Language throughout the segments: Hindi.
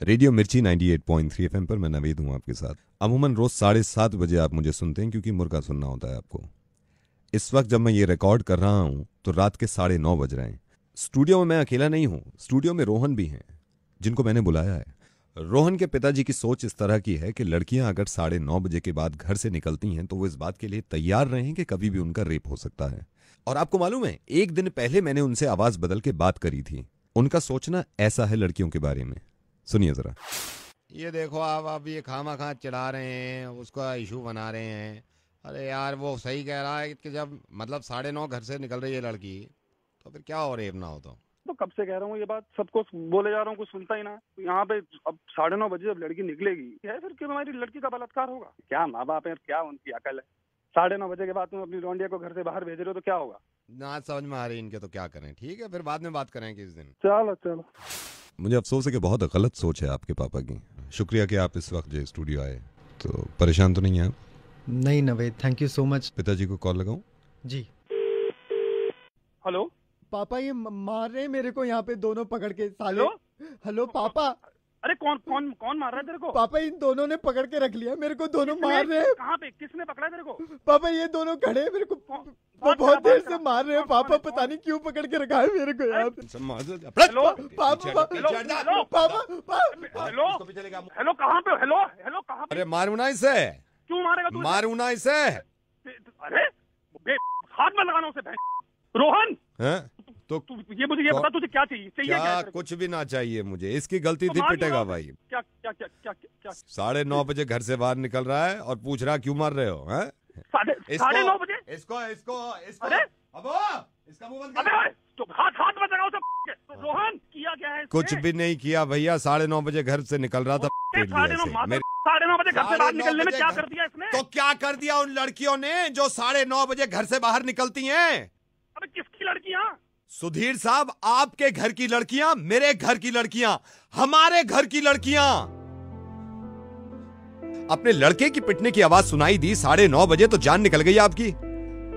रेडियो मिर्ची 98.3 एफएम पर मैं नवीद हूँ आपके साथ। अमूमन रोज साढ़े सात बजे आप मुझे सुनते हैं, क्योंकि मुर्गा सुनना होता है आपको। इस वक्त जब मैं ये रिकॉर्ड कर रहा हूँ तो रात के साढ़े नौ बज रहे हैं। स्टूडियो में मैं अकेला नहीं हूँ, स्टूडियो में रोहन भी हैं, जिनको मैंने बुलाया है। रोहन के पिताजी की सोच इस तरह की है कि लड़कियाँ अगर साढ़े नौ बजे के बाद घर से निकलती हैं तो वो इस बात के लिए तैयार रहें कि कभी भी उनका रेप हो सकता है। और आपको मालूम है, एक दिन पहले मैंने उनसे आवाज़ बदल के बात करी थी। उनका सोचना ऐसा है लड़कियों के बारे में। सुनिए जरा। ये देखो आप अब ये खामा खा चढ़ा रहे हैं उसका इशू बना रहे हैं। अरे यार वो सही कह रहा है कि जब मतलब साढ़े नौ घर से निकल रही है लड़की तो फिर क्या हो रेप ना हो तो? तो कब से कह रहा हूँ ये बात सबको बोले जा रहा हूँ कुछ सुनता ही ना। तो यहाँ पे अब साढ़े नौ बजे जब लड़की निकलेगी है फिर क्यों हमारी लड़की का बलात्कार होगा? क्या माँ बाप है क्या उनकी अकल है? साढ़े नौ बजे के बाद तुम अपनी रोंडिया को घर से बाहर भेज रहे हो तो क्या होगा? ना समझ में आ रही इनके तो क्या करें? ठीक है फिर बाद में बात करें किस दिन? चलो चलो। मुझे अफसोस है कि बहुत गलत सोच है आपके पापा की। शुक्रिया कि आप इस वक्त जो स्टूडियो आए। तो परेशान तो नहीं है आप? नहीं Naveed thank you so much पिताजी को कॉल लगाऊँ? जी। हेलो? पापा ये मार रहे हैं मेरे को यहाँ पे दोनों पकड़ के साले। हेलो? हेलो पापा। अरे कौन कौन कौन मार रहा है तेरे को? पापा इन दोनों ने पकड़ के रख लिया मेरे को दोनों मार रहे हैं। कहाँ पे किसने पकड़ा तेरे को? पापा ये दोनों खड़े हैं मेरे को वो बहुत देर से मार रहे हैं पापा पता नहीं क्यों पकड़ के रखा है मेरे को हेलो? पापा हेलो? हेलो पापा पापा। हेलो? हेलो कहाँ पे हेलो हेलो कहाँ अरे मारू ना इसे क्यों मारेगा तू मारू ना इसे अरे हाथ में लगाना उसे रोहन! हैं? तो ये मुझे ये बता तुझे क्या चाहिए? चाहिए क्या क्या कुछ भी ना चाहिए मुझे। इसकी गलती तो थी पिटेगा भाई। क्या क्या क्या क्या क्या? साढ़े नौ बजे घर से बाहर निकल रहा है और पूछ रहा क्यों मार रहे हो? हैं? साढ़े नौ बजे? इसको इसको इसको! अबो इसका मुँह बंद कर। तो हाथ हाथ लगाओ तो रोहन किया क्या है कुछ भी नहीं किया भैया साढ़े नौ बजे घर से निकल रहा था साढ़े नौ बजे घर से बाहर निकलने में क्या कर दिया इसने? तो क्या कर दिया उन लड़कियों ने जो साढ़े नौ बजे घर से बाहर निकलती हैं? अबे किसकी लड़कियाँ? सुधीर साहब, आपके घर की लड़कियाँ मेरे घर की लड़कियाँ, हमारे घर की लड़कियाँ। अपने लड़के की पिटने की आवाज़ सुनाई दी साढ़े नौ बजे तो जान निकल गई आपकी।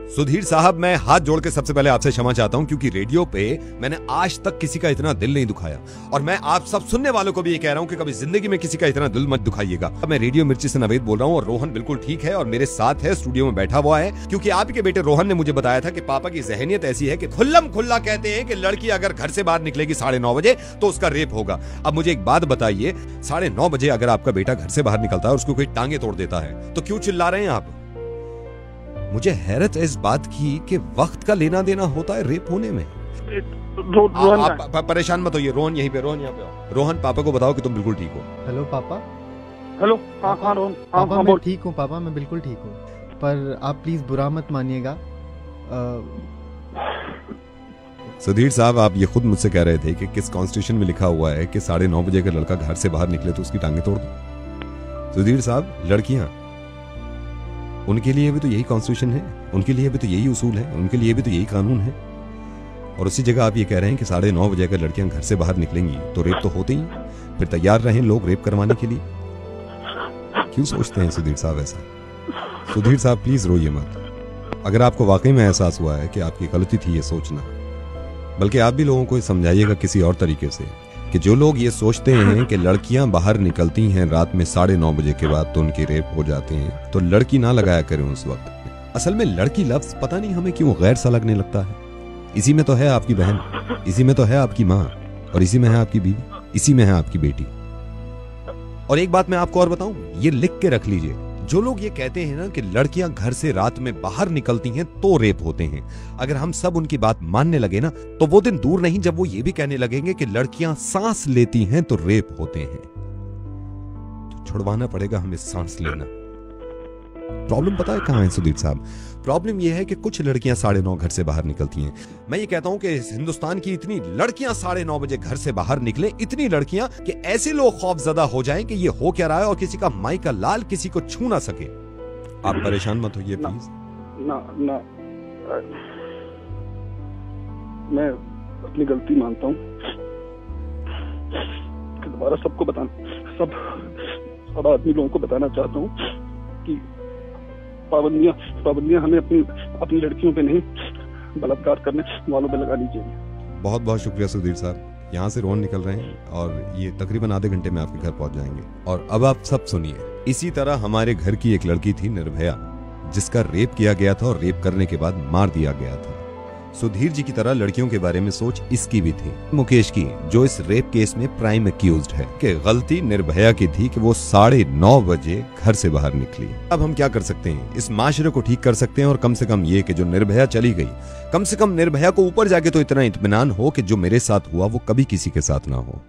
सुधीर साहब, मैं हाथ जोड़ के सबसे पहले आपसे क्षमा चाहता हूँ, क्योंकि रेडियो पे मैंने आज तक किसी का इतना दिल नहीं दुखाया। और मैं आप सब सुनने वालों को भी ये कह रहा हूँ कि कभी ज़िंदगी में किसी का इतना दिल मत दुखाइएगा। अब मैं रेडियो मिर्ची से नवेद बोल रहा हूँ, और रोहन बिल्कुल ठीक है, और मेरे साथ है, स्टूडियो में बैठा हुआ है, क्योंकि आपके बेटे रोहन ने मुझे बताया था कि पापा की जहनियत ऐसी है कि खुल्लम खुल्ला कहते हैं कि लड़की अगर घर से बाहर निकलेगी साढ़े नौ बजे तो उसका रेप होगा। अब मुझे एक बात बताइए, साढ़े नौ बजे अगर आपका बेटा घर से बाहर निकलता है उसको कोई टांगे तोड़ देता है तो क्यों चिल्ला रहे हैं आप? मुझे हैरत है इस बात की कि वक्त का लेना देना होता है रेप होने में। रो, आप परेशान मत होइए रोहन यहीं पे रोहन यहाँ पे आओ। रोहन पापा को बताओ कि तुम बिल्कुल ठीक हो। हेलो पापा? हेलो हाँ हाँ रोहन हाँ पापा हाँ मैं ठीक हूँ पापा मैं बिल्कुल ठीक हूँ। पर आप प्लीज़ बुरा मत मानिएगा। सुधीर साहब आप ये खुद मुझसे कह रहे थे कि किस कॉन्स्टिट्यूशन में लिखा हुआ है कि साढ़े नौ बजे का लड़का घर से बाहर निकले तो उसकी टांगे तोड़ दो। सुधीर साहब लड़कियाँ उनके लिए भी तो यही कॉन्स्टिट्यूशन है, उनके लिए भी तो यही उसूल है, उनके लिए भी तो यही कानून है। और उसी जगह आप ये कह रहे हैं कि साढ़े नौ बजे अगर लड़कियाँ घर से बाहर निकलेंगी तो रेप तो होते ही फिर तैयार रहें लोग रेप करवाने के लिए। क्यों सोचते हैं सुधीर साहब ऐसा? सुधीर साहब प्लीज़ रोइए मत। अगर आपको वाकई में एहसास हुआ है कि आपकी गलती थी ये सोचना, बल्कि आप भी लोगों को समझाइएगा किसी और तरीके से। कि जो लोग ये सोचते हैं कि लड़कियाँ बाहर निकलती हैं रात में साढ़े नौ बजे के बाद तो उनके रेप हो जाते हैं तो लड़की ना लगाया करें उस वक्त। असल में लड़की लफ्ज पता नहीं हमें क्यों गैर सा लगने लगता है। इसी में तो है आपकी बहन, इसी में तो है आपकी माँ, और इसी में है आपकी बीवी, इसी में है आपकी बेटी। और एक बात मैं आपको और बताऊँ, ये लिख के रख लीजिए। जो लोग ये कहते हैं ना कि लड़कियाँ घर से रात में बाहर निकलती हैं तो रेप होते हैं। अगर हम सब उनकी बात मानने लगे ना तो वो दिन दूर नहीं, जब वो ये भी कहने लगेंगे कि लड़कियाँ सांस लेती हैं तो रेप होते हैं। तो छुड़वाना पड़ेगा हमें सांस लेना। प्रॉब्लम पता है कहाँ है सुदीप साहब? प्रॉब्लम यह है कि कुछ लड़कियाँ साढ़े नौ घर से बाहर निकलती हैं। मैं ये कहता हूँ कि हिंदुस्तान की इतनी लड़कियाँ साढ़े नौ बजे घर से बाहर निकले इतनी लड़कियाँ कि ऐसे लोग खौफजदा हो जाएँ कि ये हो क्या रहा है और किसी का माई का लाल किसी को छू ना सके। आप परेशान मत होइए प्लीज़ ना ना। मैं अपनी गलती मानता हूँ। दोबारा सबको बताना सब सब आदमी लोगों को बताना चाहता हूँ कि पाबंदियाँ पाबंदियाँ हमें अपनी अपनी लड़कियों पे नहीं, बलात्कार करने वालों पे लगानी चाहिए बहुत बहुत शुक्रिया सुधीर साहब यहाँ से रोहन निकल रहे हैं और ये तकरीबन आधे घंटे में आपके घर पहुँच जाएँगे। और अब आप सब सुनिए। इसी तरह हमारे घर की एक लड़की थी निर्भया, जिसका रेप किया गया था और रेप करने के बाद मार दिया गया था। सुधीर जी की तरह लड़कियों के बारे में सोच इसकी भी थी। मुकेश की, जो इस रेप केस में प्राइम एक्यूज है, कि गलती निर्भया की थी कि वो साढ़े नौ बजे घर से बाहर निकली। अब हम क्या कर सकते हैं? इस माशरे को ठीक कर सकते हैं और कम से कम ये कि जो निर्भया चली गई, कम से कम निर्भया को ऊपर जाके तो इतना इतमान हो कि जो मेरे साथ हुआ वो कभी किसी के साथ ना हो।